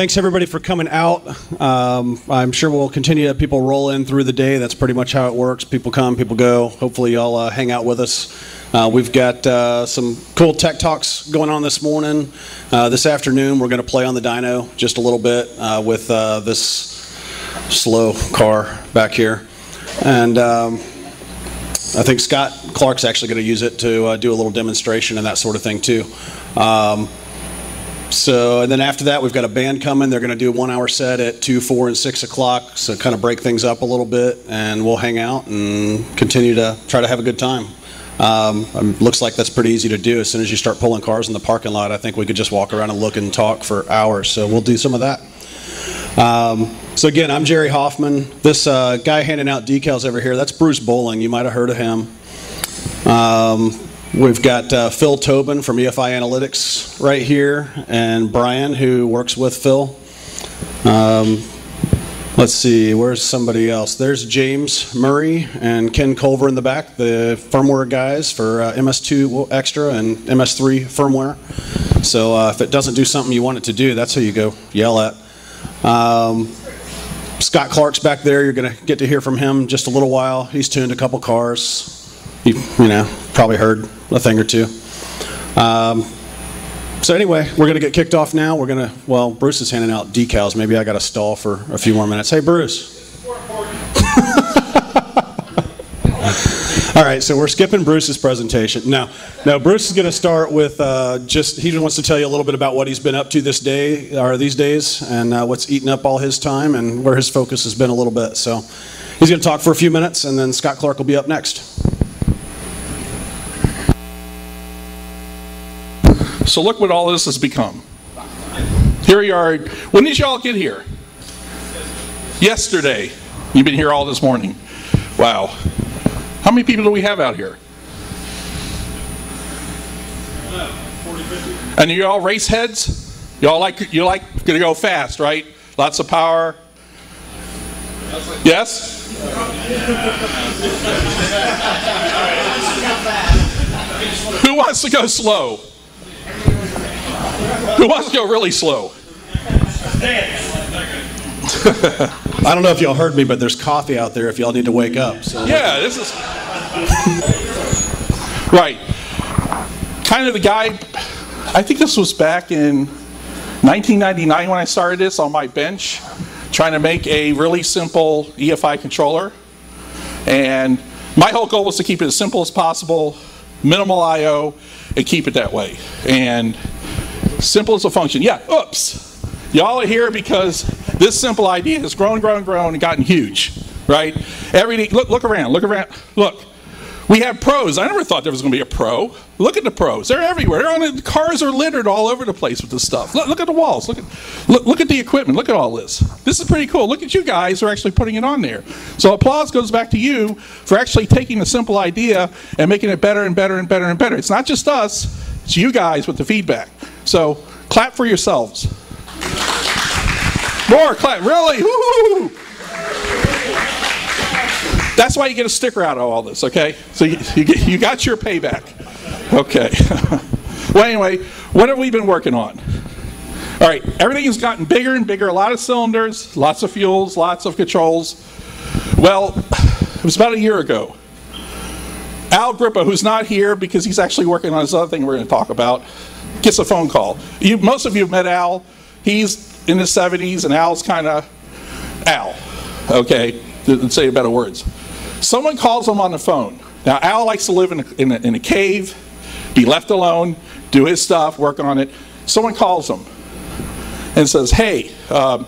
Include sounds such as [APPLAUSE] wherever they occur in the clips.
Thanks everybody for coming out. Um, I'm sure we'll continue to have people roll in through the day. That's pretty much how it works. People come, people go. Hopefully, y'all uh, hang out with us. Uh, we've got uh, some cool tech talks going on this morning. Uh, this afternoon, we're going to play on the dyno just a little bit uh, with uh, this slow car back here. And um, I think Scott Clark's actually going to use it to do a little demonstration and that sort of thing too. Um, so, and then after that, we've got a band coming. They're going to do a one hour set at 2, 4, and 6 o'clock. So, kind of break things up a little bit, and we'll hang out and continue to try to have a good time. Um, um, looks like that's pretty easy to do. As soon as you start pulling cars in the parking lot, I think we could just walk around and look and talk for hours. So, we'll do some of that. Um, so, again, I'm Jerry Hoffmann. This uh, guy handing out decals over here, that's Bruce Bowling. You might have heard of him. Um, We've got uh, Phil Tobin from EFI Analytics right here, and Brian, who works with Phil. Um, let's see, where's somebody else? There's James Murray and Ken Culver in the back, the firmware guys for uh, MS2 Extra and MS3 firmware. So uh, if it doesn't do something you want it to do, that's who you go yell at. Um, Scott Clark's back there. You're going to get to hear from him just a little while. He's tuned a couple cars. You, you know, probably heard a thing or two. Um, so anyway, we're going to get kicked off now. We're going to, well, Bruce is handing out decals. Maybe I got to stall for a few more minutes. Hey, Bruce. [LAUGHS] All right, so we're skipping Bruce's presentation. No, no, Bruce is going to start with uh, just, he just wants to tell you a little bit about what he's been up to this day, or these days, and uh, what's eaten up all his time and where his focus has been a little bit. So he's going to talk for a few minutes, and then Scott Clark will be up next. So look what all this has become. Here you are. When did y'all get here? Yesterday. You've been here all this morning. Wow. How many people do we have out here? And you all race heads? Y'all like you like gonna go fast, right? Lots of power. Yes? Who wants to go slow? Who wants to go really slow? [LAUGHS] I don't know if y'all heard me, but there's coffee out there if y'all need to wake up. So. Yeah, this is. right. Kind of the guy, I think this was back in 1999 when I started this on my bench, trying to make a really simple EFI controller. And my whole goal was to keep it as simple as possible, minimal I.O., and keep it that way. And Simple as a function. Yeah, oops. Y'all are here because this simple idea has grown, grown, grown, and gotten huge, right? Every look, look around, look around, look. We have pros. I never thought there was going to be a pro. Look at the pros. They're everywhere. They're on the, cars are littered all over the place with this stuff. Look, look at the walls. Look at, look, look at the equipment. Look at all this. This is pretty cool. Look at you guys who are actually putting it on there. So applause goes back to you for actually taking a simple idea and making it better and better and better and better. It's not just us. It's you guys with the feedback. So clap for yourselves. More clap, really? Woo-hoo. That's why you get a sticker out of all this, okay? So you, you, you got your payback. Okay. [LAUGHS] well, anyway, what have we been working on? All right, everything has gotten bigger and bigger, a lot of cylinders, lots of fuels, lots of controls. Well, it was about a year ago. Al Grippa, who's not here because he's actually working on this other thing we're going to talk about, gets a phone call. You, most of you have met Al. He's in his 70s, and Al's kind of Al, okay, to say better words. Someone calls him on the phone. Now, Al likes to live in a, in a, in a cave, be left alone, do his stuff, work on it. Someone calls him and says, hey, um,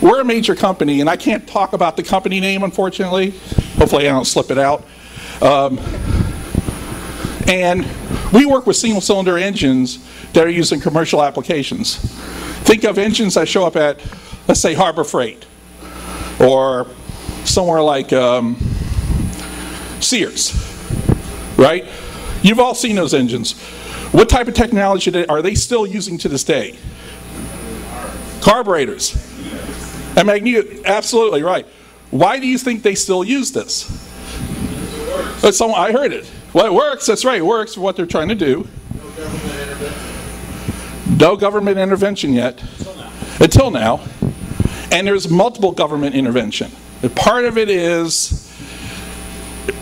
we're a major company, and I can't talk about the company name, unfortunately. Hopefully, I don't slip it out. Um, and we work with single cylinder engines that are used in commercial applications. Think of engines that show up at, let's say, Harbor Freight or somewhere like um, Sears, right? You've all seen those engines. What type of technology are they still using to this day? Carburetors. And magnet, absolutely right. Why do you think they still use this? I heard it. Well, it works. That's right. It works for what they're trying to do. No government intervention yet. until now. And there's multiple government intervention. Part of it is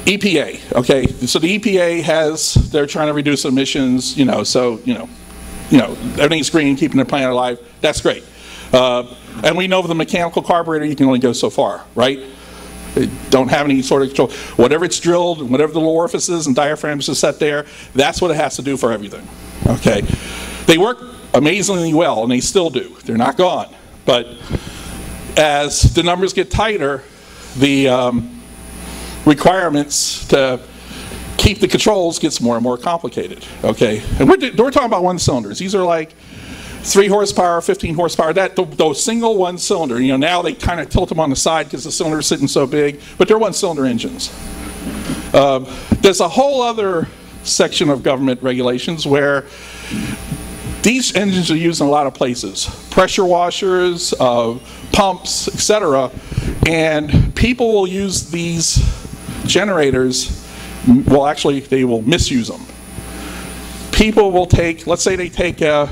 EPA, okay? So the EPA has, they're trying to reduce emissions, you know, so, you know, you know, everything's green, keeping the planet alive. That's great. Uh, and we know the mechanical carburetor, you can only go so far, right? They don't have any sort of control. Whatever it's drilled, whatever the little orifices and diaphragms are set there, that's what it has to do for everything. Okay? They work amazingly well, and they still do. They're not gone. But as the numbers get tighter, the um, requirements to keep the controls gets more and more complicated. Okay? And we're, we're talking about one cylinders. These are like three horsepower, 15 horsepower, that those single one cylinder, you know, now they kind of tilt them on the side because the cylinder's sitting so big, but they're one cylinder engines. Uh, there's a whole other section of government regulations where these engines are used in a lot of places. Pressure washers, uh, pumps, etc. And people will use these generators, well actually they will misuse them. People will take, let's say they take a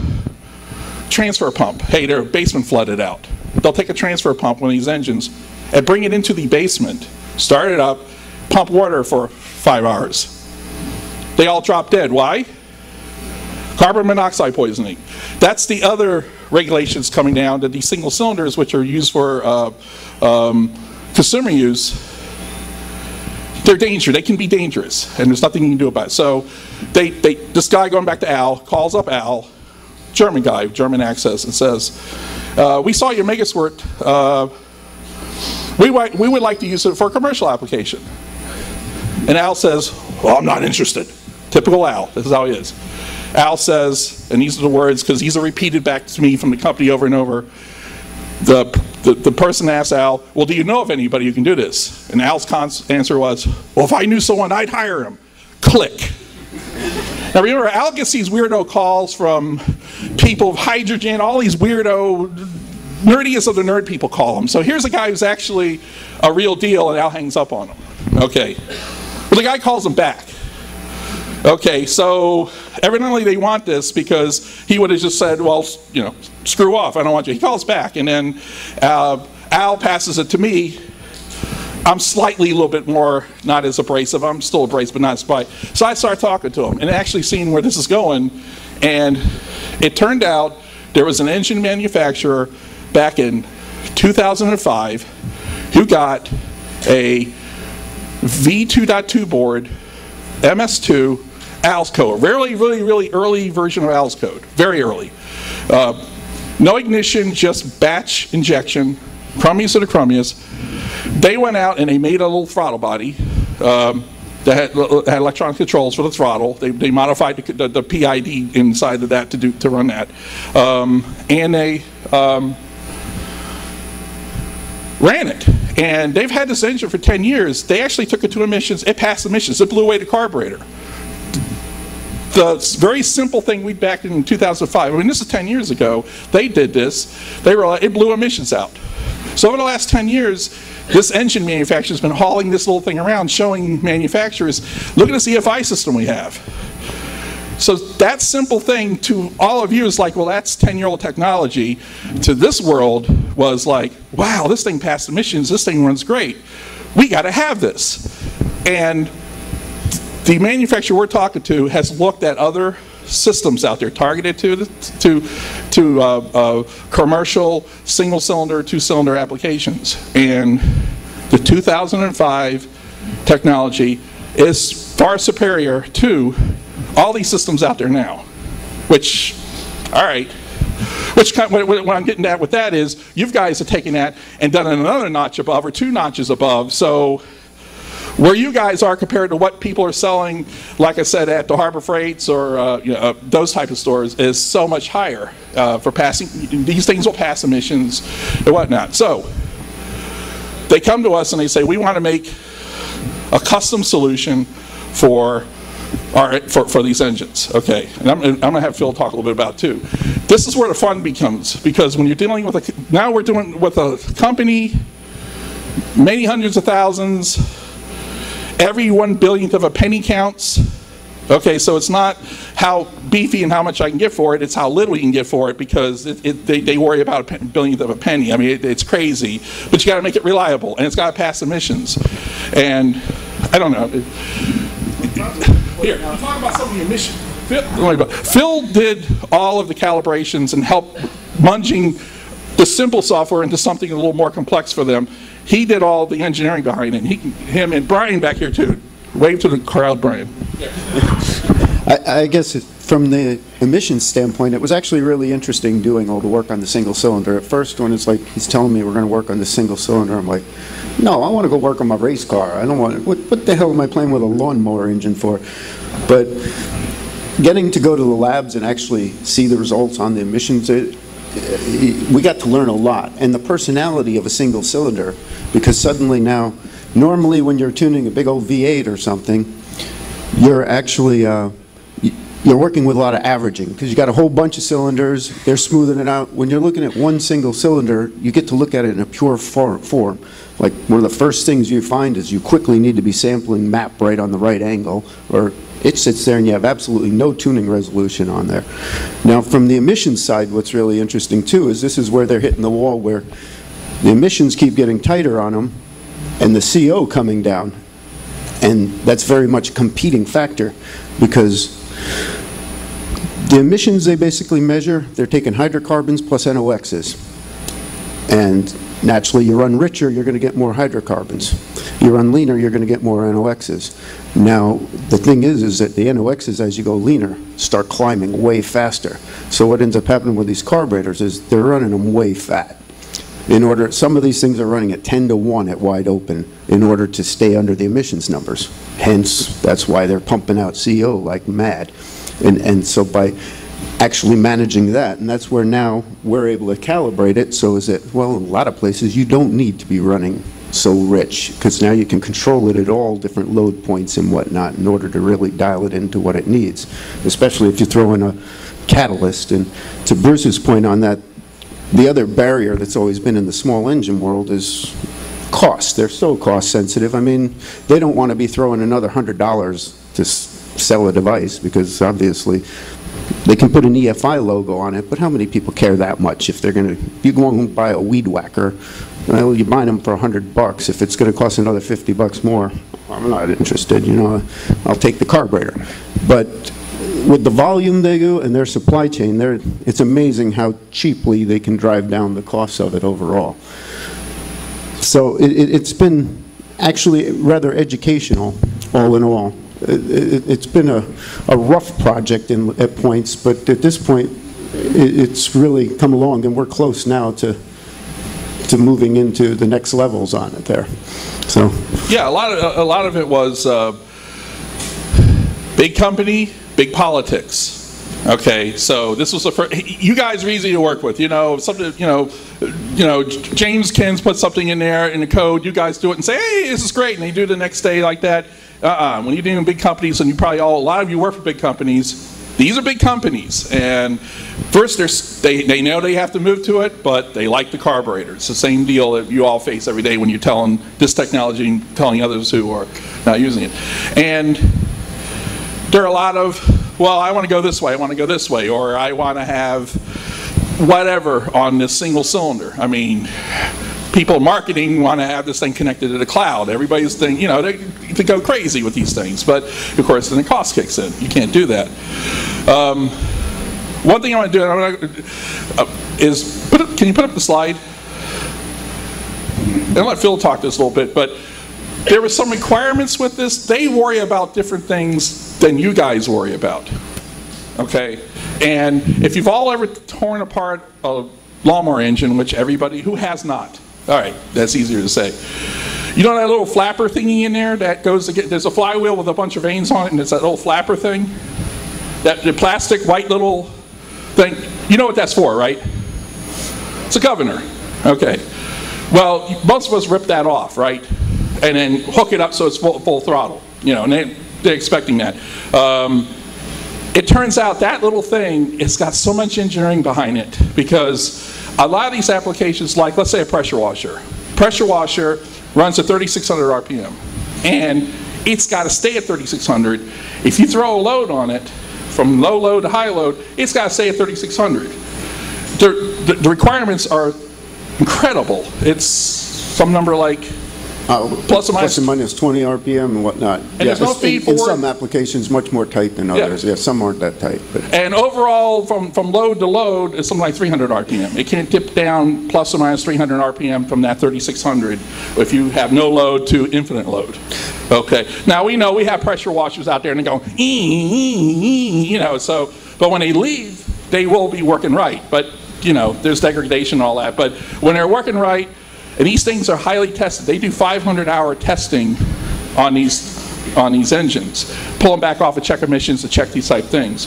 transfer pump. Hey, their basement flooded out. They'll take a transfer pump, one of these engines, and bring it into the basement, start it up, pump water for five hours. They all drop dead. Why? Carbon monoxide poisoning. That's the other regulations coming down to these single cylinders, which are used for uh, um, consumer use. They're dangerous. They can be dangerous, and there's nothing you can do about it. So, they, they, this guy going back to Al calls up Al German guy, German access, and says, uh, we saw your Megasquirt. Uh, we, we would like to use it for a commercial application. And Al says, well, I'm not interested. Typical Al, this is how he is. Al says, and these are the words, because these are repeated back to me from the company over and over. The, the, the person asks Al, well, do you know of anybody who can do this? And Al's answer was, well, if I knew someone, I'd hire him. Click. Now remember, Al gets these weirdo calls from people of hydrogen, all these weirdo, nerdiest of the nerd people call him. So here's a guy who's actually a real deal, and Al hangs up on him. Okay. Well, the guy calls him back. Okay, so evidently they want this because he would have just said, well, you know, screw off, I don't want you. He calls back, and then uh, Al passes it to me, I'm slightly a little bit more, not as abrasive. I'm still abrasive, but not as bright. So I start talking to him and actually seeing where this is going. And it turned out there was an engine manufacturer back in 2005 who got a V2.2 board, MS2, Al's code. Really, really, really early version of ALS code. Very early. Uh, no ignition, just batch injection, crummiest of the crummiest. They went out and they made a little throttle body um, that had, had, electronic controls for the throttle. They, they modified the, the, the, PID inside of that to do to run that, um, and they um, ran it. And they've had this engine for 10 years. They actually took it to emissions. It passed emissions. It blew away the carburetor. The very simple thing we backed in 2005. I mean, this is 10 years ago. They did this. They were like, it blew emissions out. So over the last 10 years, this engine manufacturer has been hauling this little thing around, showing manufacturers, look at this EFI system we have. So that simple thing to all of you is like, well, that's 10-year-old technology. To this world was like, wow, this thing passed emissions, this thing runs great. We got to have this. And the manufacturer we're talking to has looked at other systems out there targeted to to to uh, uh, commercial single cylinder, two cylinder applications. And the 2005 technology is far superior to all these systems out there now. Which, all right. Which kind of, what I'm getting at with that is, you guys have taken that and done another notch above or two notches above. So where you guys are compared to what people are selling, like I said, at the Harbor Freights or uh, you know, uh, those type of stores, is so much higher uh, for passing. These things will pass emissions and whatnot. So they come to us and they say, we want to make a custom solution for our, for, for these engines. Okay, and I'm, I'm going to have Phil talk a little bit about too. This is where the fun becomes because when you're dealing with a, now we're doing with a company, many hundreds of thousands, Every one billionth of a penny counts. Okay, so it's not how beefy and how much I can get for it, it's how little you can get for it because it, it, they, they worry about a billionth of a penny. I mean, it, it's crazy, but you got to make it reliable and it's got to pass emissions. And I don't know. Here, talk about some of the emissions. Phil, oh Phil did all of the calibrations and helped munging the simple software into something a little more complex for them. He did all the engineering behind it. He, him and Brian back here too. Wave to the crowd, Brian. I, I guess it- from the emissions standpoint, it was actually really interesting doing all the work on the single cylinder. At first, when it's like, he's telling me we're gonna work on the single cylinder, I'm like, no, I wanna go work on my race car. I don't want, what, what the hell am I playing with a lawnmower engine for? But getting to go to the labs and actually see the results on the emissions, it, we got to learn a lot. And the personality of a single cylinder, because suddenly now, normally when you're tuning a big old V8 or something, you're actually, uh, you're working with a lot of averaging, because you got a whole bunch of cylinders, they're smoothing it out. When you're looking at one single cylinder, you get to look at it in a pure for- form. Like, one of the first things you find is you quickly need to be sampling map right on the right angle, or it sits there and you have absolutely no tuning resolution on there. Now, from the emissions side, what's really interesting too is this is where they're hitting the wall where the emissions keep getting tighter on them, and the CO coming down. And that's very much a competing factor, because the emissions they basically measure, they're taking hydrocarbons plus NOx's. And naturally, you run richer, you're going to get more hydrocarbons. You run leaner, you're going to get more NOx's. Now, the thing is, is that the NOx's, as you go leaner, start climbing way faster. So what ends up happening with these carburetors is they're running them way fat in order, some of these things are running at 10 to 1 at wide open in order to stay under the emissions numbers. Hence, that's why they're pumping out CO like mad. And, and so by actually managing that, and that's where now we're able to calibrate it, so is that, well, in a lot of places, you don't need to be running so rich, because now you can control it at all different load points and whatnot in order to really dial it into what it needs, especially if you throw in a catalyst. And to Bruce's point on that, the other barrier that's always been in the small engine world is cost. They're so cost sensitive. I mean, they don't want to be throwing another hundred dollars to s- sell a device because obviously they can put an EFI logo on it, but how many people care that much if they're going to, you go and buy a weed whacker, well, you buy them for a hundred bucks. If it's going to cost another fifty bucks more, I'm not interested, you know, I'll take the carburetor. But with the volume they do and their supply chain, it's amazing how cheaply they can drive down the costs of it overall. So it, it- it's been actually rather educational, all in all. It- it- It's been a, a rough project in, at points, but at this point, it, it's really come along, and we're close now to, to moving into the next levels on it there. So, Yeah, a lot of, a lot of it was uh, big company, big politics. Okay, so this was the first, you guys are easy to work with, you know, something, you know, you know, James Kins put something in there in the code, you guys do it and say, hey, this is great, and they do the next day like that. Uh-uh, when you're dealing with big companies, and you probably all, a lot of you work for big companies, these are big companies, and first, they, they know they have to move to it, but they like the carburetor. It's the same deal that you all face every day when you're telling this technology and telling others who are not using it. And there are a lot of, well, I want to go this way, I want to go this way, or I want to have whatever on this single cylinder. I mean, people in marketing want to have this thing connected to the cloud. Everybody's thinking, you know, they, they go crazy with these things, but of course, then the cost kicks in. You can't do that. Um, one thing I want to do I wanna, uh, is, put up, can you put up the slide? And let Phil talk this a little bit, but there were some requirements with this. They worry about different things than you guys worry about. Okay? And if you've all ever torn apart a lawnmower engine, which everybody, who has not? All right, that's easier to say. You know that little flapper thingy in there that goes to get, there's a flywheel with a bunch of vanes on it, and it's that little flapper thing? That the plastic white little thing, you know what that's for, right? It's a governor. Okay. Well, most of us rip that off, right? And then hook it up so it's full, full throttle, you know, and they, they're expecting that. Um, it turns out that little thing, it's got so much engineering behind it because a lot of these applications, like let's say a pressure washer, pressure washer runs at 3,600 RPM. And it's got to stay at 3,600. If you throw a load on it, from low load to high load, it's got to stay at 3,600. The, the, the requirements are incredible. It's some number like Uh, Plus or minus- Plus or minus 20 RPM and whatnot. And there's no fee in- for In some applications, much more tight than others. Yeah, some aren't that tight, but. And overall, from, from load to load, it's something like 300 RPM. It can't dip down plus or minus 300 RPM from that 3600 if you have no load to infinite load. Okay. Now, we know we have pressure washers out there and they're going, you know, so, but when they leave, they will be working right. But, you know, there's degradation and all that. But when they're working right, and these things are highly tested, they do 500 hour testing on these on these engines, pull them back off of check emissions to check these type things.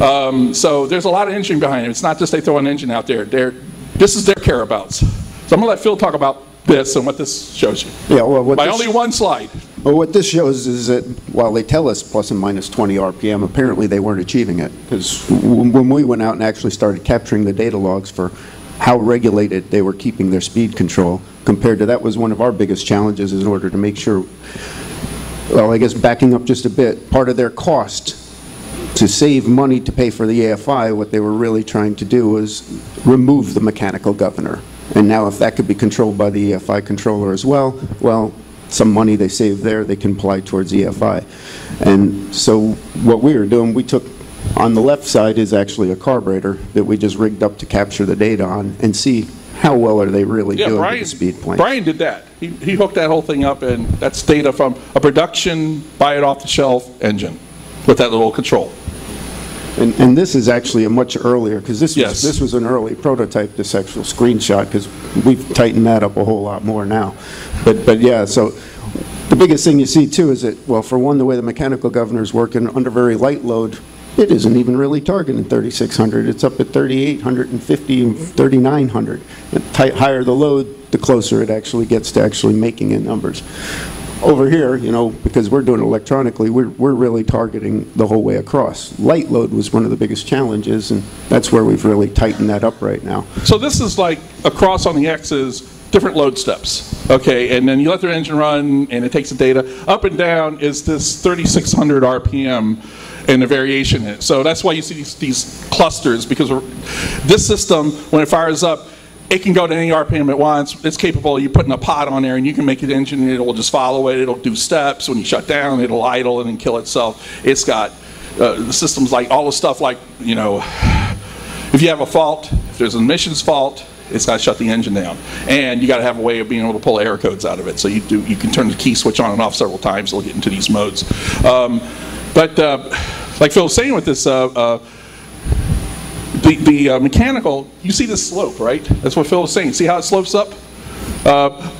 Um, so there's a lot of engineering behind it. It's not just they throw an engine out there. They're, this is their careabouts. So I'm gonna let Phil talk about this and what this shows you. Yeah, well, what By only one slide. Well, what this shows is that while they tell us plus and minus 20 RPM, apparently they weren't achieving it. Because when we went out and actually started capturing the data logs for how regulated they were keeping their speed control, compared to that was one of our biggest challenges in order to make sure, well, I guess backing up just a bit, part of their cost to save money to pay for the EFI, what they were really trying to do was remove the mechanical governor. And now if that could be controlled by the EFI controller as well, well, some money they save there, they can apply towards EFI. And so what we were doing, we took, on the left side is actually a carburetor that we just rigged up to capture the data on and see how well are they really Yeah, doing Brian, the speed plane. Brian did that. He, he hooked that whole thing up and that's data from a production, buy it off the shelf engine with that little control. And, and this is actually a much earlier, because this Yes. was, this was an early prototype, this actual screenshot, because we've tightened that up a whole lot more now. But, but yeah, so the biggest thing you see too is that, well, for one, the way the mechanical governor's working under very light load, it isn't even really targeting 3,600. It's up at 3,850 and 3,900. The higher the load, the closer it actually gets to actually making in numbers. Over here, you know, because we're doing it electronically, we're, we're really targeting the whole way across. Light load was one of the biggest challenges, and that's where we've really tightened that up right now. So this is like across on the X's, different load steps, okay? And then you let the engine run, and it takes the data. Up and down is this 3,600 RPM and the variation in it. So that's why you see these, these clusters, because this system, when it fires up, it can go to any RPM it wants. It's capable of you putting a pot on there, and you can make it engine, it'll just follow it. It'll do steps. When you shut down, it'll idle and then kill itself. It's got uh, the systems like all the stuff like, you know, if you have a fault, if there's an emissions fault, it's got to shut the engine down. And you got to have a way of being able to pull error codes out of it. So you do you can turn the key switch on and off several times. It'll get into these modes. Um, but uh, like Phil was saying with this, uh, uh, the, the uh, mechanical, you see the slope, right? That's what Phil was saying. See how it slopes up? Uh,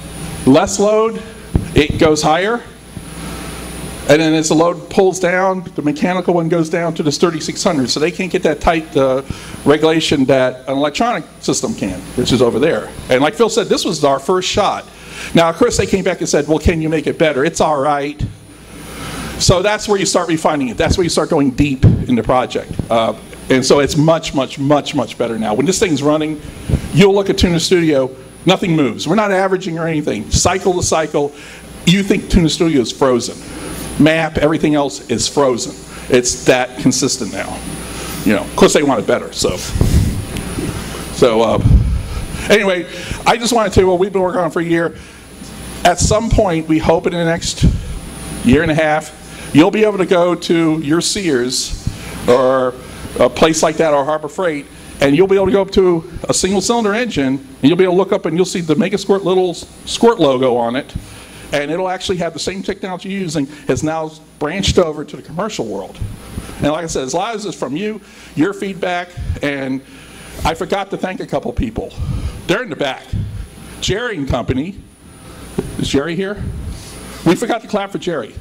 less load, it goes higher. And then as the load pulls down, the mechanical one goes down to this 3600. So they can't get that tight uh, regulation that an electronic system can, which is over there. And like Phil said, this was our first shot. Now, of course, they came back and said, well, can you make it better? It's all right. So that's where you start refining it. That's where you start going deep in the project. Uh, and so it's much, much, much, much better now. When this thing's running, you'll look at TunerStudio, nothing moves. We're not averaging or anything. Cycle to cycle, you think TunerStudio is frozen. Map, everything else is frozen. It's that consistent now. You know, of course they want it better, so. So, uh, anyway, I just want to tell you what we've been working on for a year. At some point, we hope in the next year and a half, you'll be able to go to your Sears or a place like that or Harbor Freight, and you'll be able to go up to a single cylinder engine, and you'll be able to look up and you'll see the Mega Squirt little squirt logo on it, and it'll actually have the same technology you're using has now branched over to the commercial world. And like I said, as long as it's from you, your feedback, and I forgot to thank a couple people. They're in the back. Jerry and Company. Is Jerry here? We forgot to clap for Jerry.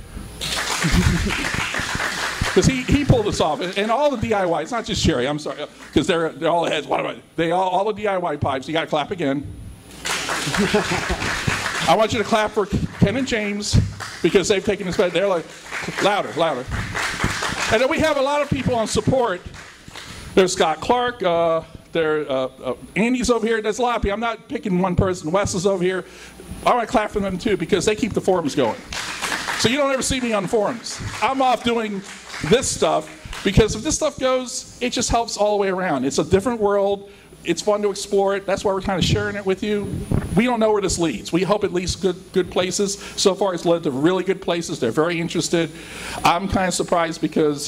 Because he, he pulled us off. And all the DIY, it's not just Jerry, I'm sorry, because they're, they're all heads. What I? They all, all the DIY pipes, you got to clap again. I want you to clap for Ken and James because they've taken this. They're like, louder, louder. And then we have a lot of people on support. There's Scott Clark. Uh, there, uh, uh, Andy's over here. There's a lot of people. I'm not picking one person. Wes is over here. I want to clap for them too because they keep the forums going. So you don't ever see me on forums. I'm off doing this stuff because if this stuff goes, it just helps all the way around. It's a different world. It's fun to explore it. That's why we're kind of sharing it with you. We don't know where this leads. We hope it leads good, good places. So far, it's led to really good places. They're very interested. I'm kind of surprised because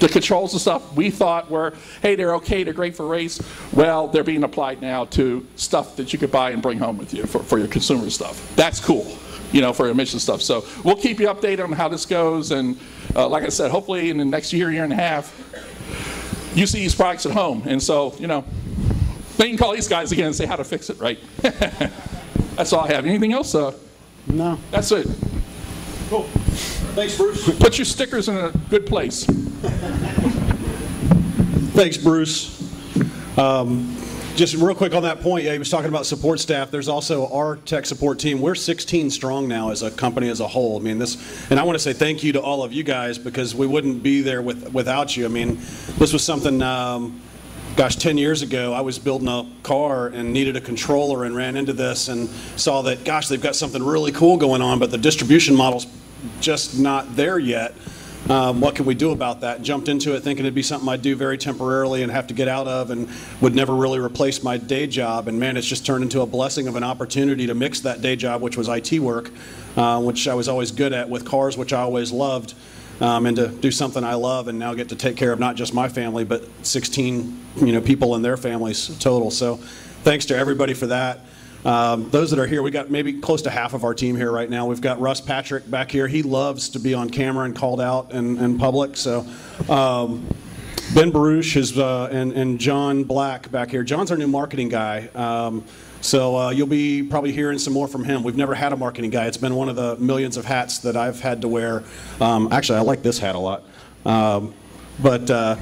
the controls and stuff we thought were, hey, they're okay, they're great for race. Well, they're being applied now to stuff that you could buy and bring home with you for, for your consumer stuff. That's cool, you know, for emission stuff. So we'll keep you updated on how this goes. And uh, like I said, hopefully in the next year, year and a half, you see these products at home. And so, you know, they can call these guys again and say how to fix it, right? [LAUGHS] That's all I have. Anything else? Uh, No. that's it. Cool. Thanks, Bruce. Put your stickers in a good place. [LAUGHS] Thanks, Bruce. Um, Just real quick on that point, yeah, he was talking about support staff. There's also our tech support team. We're 16 strong now as a company as a whole. I mean, this, and I want to say thank you to all of you guys because we wouldn't be there with, without you. I mean, this was something, um, gosh, 10 years ago, I was building a car and needed a controller and ran into this and saw that, gosh, they've got something really cool going on, but the distribution model's just not there yet. Um, what can we do about that? Jumped into it thinking it'd be something I'd do very temporarily and have to get out of and would never really replace my day job. And man, it's just turned into a blessing of an opportunity to mix that day job, which was IT work, uh, which I was always good at with cars, which I always loved, um, and to do something I love and now get to take care of not just my family, but 16 you know, people and their families total. So thanks to everybody for that. Um, those that are here, we got maybe close to half of our team here right now. We've got Russ Patrick back here. He loves to be on camera and called out in, in public. So um, Ben Baruch is, uh, and, and John Black back here. John's our new marketing guy. Um, so uh, you'll be probably hearing some more from him. We've never had a marketing guy. It's been one of the millions of hats that I've had to wear. Um, actually, I like this hat a lot. Um, but uh,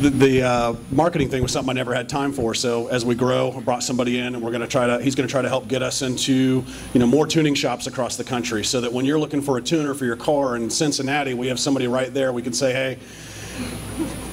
the, the uh, marketing thing was something I never had time for. So as we grow, I brought somebody in, and we're going to try to. He's going to try to help get us into you know more tuning shops across the country, so that when you're looking for a tuner for your car in Cincinnati, we have somebody right there. We can say, hey.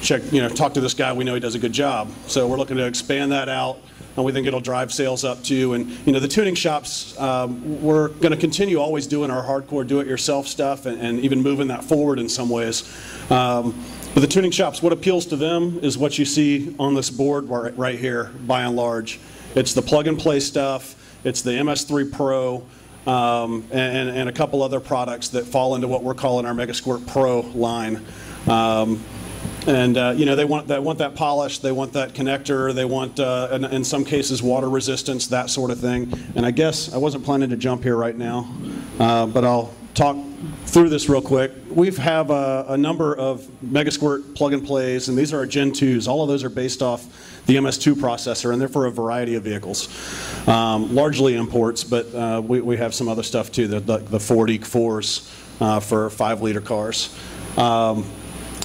Check, you know, talk to this guy. We know he does a good job. So we're looking to expand that out, and we think it'll drive sales up too. And you know, the tuning shops, um, we're going to continue always doing our hardcore do-it-yourself stuff, and, and even moving that forward in some ways. Um, but the tuning shops, what appeals to them is what you see on this board right here, by and large. It's the plug-and-play stuff. It's the MS3 Pro. Um, and, and a couple other products that fall into what we're calling our Megasquirt Pro line. Um, and uh, you know they want they want that polish, they want that connector, they want uh, in, in some cases water resistance, that sort of thing. And I guess I wasn't planning to jump here right now, uh, but I'll talk through this real quick. We have a, a number of Megasquirt plug and plays, and these are our Gen 2s. All of those are based off the MS2 processor, and they're for a variety of vehicles, um, largely imports, but uh, we, we have some other stuff too, the, the, the Ford EC4s uh, for five liter cars. Um,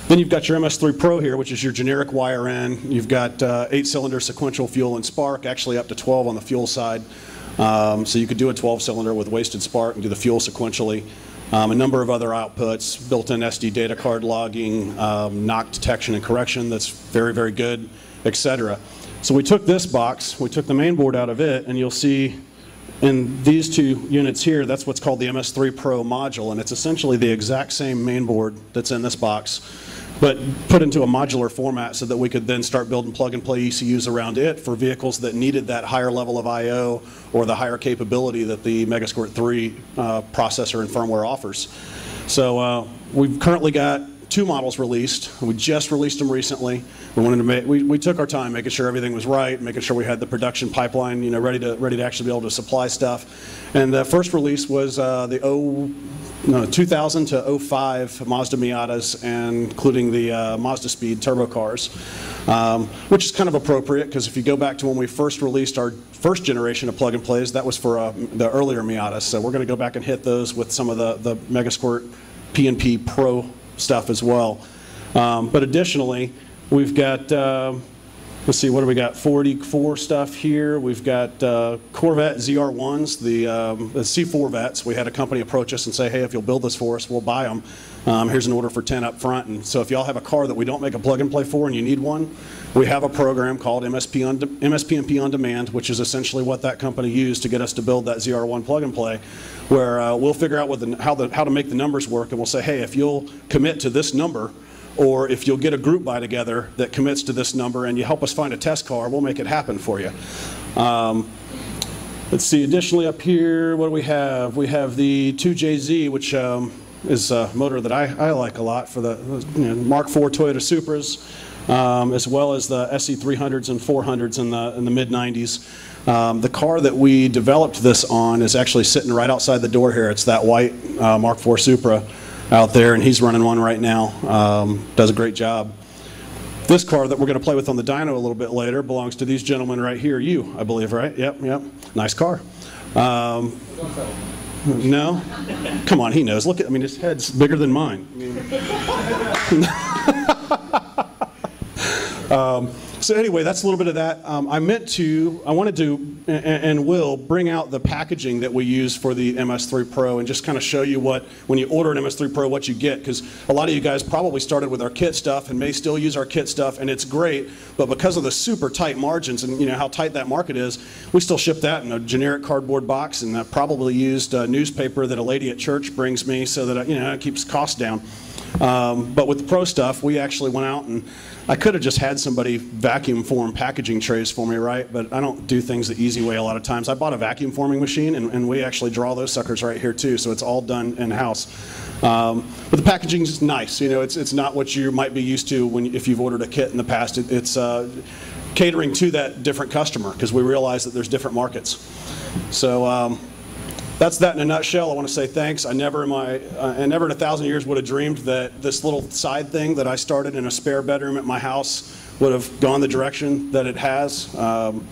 then you've got your MS3 Pro here, which is your generic YRN. You've got uh, eight-cylinder sequential fuel and spark, actually up to 12 on the fuel side. Um, so you could do a 12-cylinder with wasted spark and do the fuel sequentially. Um, a number of other outputs, built-in SD data card logging, um, knock detection and correction that's very, very good, etc. So we took this box, we took the main board out of it, and you'll see in these two units here, that's what's called the MS3 Pro module, and it's essentially the exact same main board that's in this box, but put into a modular format so that we could then start building plug-and-play ECUs around it for vehicles that needed that higher level of I/O or the higher capability that the Megasquirt 3 uh, processor and firmware offers. So uh, we've currently got two models released. We just released them recently. We wanted to make, we, we took our time making sure everything was right, making sure we had the production pipeline, you know, ready to, ready to actually be able to supply stuff. And the first release was uh, the O, no, 2000 to 05 Mazda Miatas, and including the uh, Mazdaspeed turbo cars, um, which is kind of appropriate because if you go back to when we first released our first generation of plug and plays, that was for uh, the earlier Miatas. So we're going to go back and hit those with some of the, the Megasquirt P&P Pro stuff as well. Um, but additionally, we've got, uh, let's see, what do we got? 44 stuff here. We've got uh, Corvette ZR1s, the, um, the C4 Vettes. We had a company approach us and say, hey, if you'll build this for us, we'll buy them. Um, here's an order for 10 up front. And so if y'all have a car that we don't make a plug and play for and you need one, We have a program called MSP on, MSPNP on Demand, which is essentially what that company used to get us to build that ZR1 plug and play, where uh, we'll figure out the, how, the, how to make the numbers work, and we'll say, hey, if you'll commit to this number, or if you'll get a group buy together that commits to this number and you help us find a test car, we'll make it happen for you. Um, Let's see, additionally up here, what do we have? We have the 2JZ, which um, is a motor that I, I like a lot for the you know, Mark IV Toyota Supras, um, as well as the SC 300s and 400s in the, in the mid 90s. Um, the car that we developed this on is actually sitting right outside the door here. It's that white uh, Mark IV Supra out there, and he's running one right now. Um, does a great job. This car that we're going to play with on the dyno a little bit later belongs to these gentlemen right here. You, I believe, right? Yep, yep. Nice car. Um, no? Come on, he knows. Look at, I mean, his head's bigger than mine. [LAUGHS] [LAUGHS] Um, so anyway, that's a little bit of that. Um, I meant to, I wanted to, and, and will, bring out the packaging that we use for the MS3 Pro and just kind of show you what, when you order an MS3 Pro, what you get. Because a lot of you guys probably started with our kit stuff and may still use our kit stuff, and it's great. But because of the super tight margins and you know how tight that market is, we still ship that in a generic cardboard box and probably used uh, newspaper that a lady at church brings me so that you know it keeps costs down. Um, but with the pro stuff, we actually went out and I could have just had somebody vacuum form packaging trays for me, right? But I don't do things the easy way a lot of times. I bought a vacuum forming machine and, and we actually draw those suckers right here too, so it's all done in house. Um, but the packaging is nice. You know, it's it's not what you might be used to when if you've ordered a kit in the past. It, it's uh, catering to that different customer because we realize that there's different markets. So. Um, that's that in a nutshell. I want to say thanks. I never in my, uh, and never in a thousand years would have dreamed that this little side thing that I started in a spare bedroom at my house would have gone the direction that it has. Um,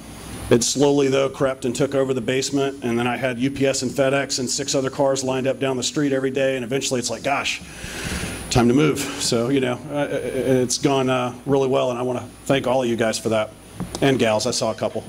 it slowly, though, crept and took over the basement, and then I had UPS and FedEx and six other cars lined up down the street every day, and eventually it's like, gosh, time to move. So, you know, uh, it's gone uh, really well, and I want to thank all of you guys for that, and gals, I saw a couple.